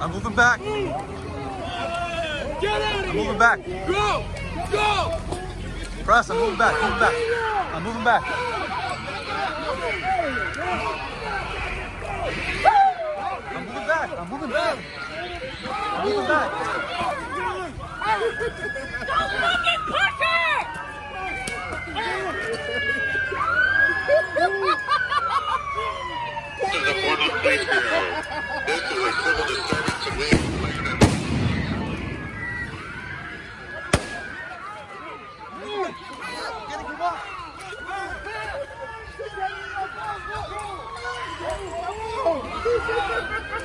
I'm moving back. I'm moving back. Go! Go! Press, I'm moving back, moving back. I'm moving back. I'm moving back. I'm moving back. I'm moving back. Don't look at Parker! this is a form of play Oh,